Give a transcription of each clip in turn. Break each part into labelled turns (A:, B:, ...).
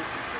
A: Thank you.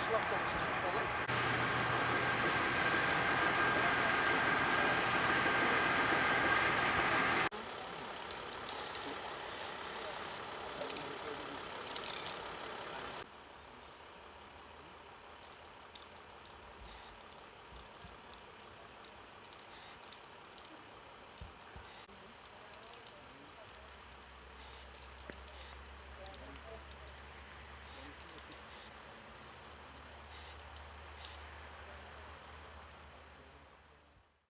B: slachtoffers.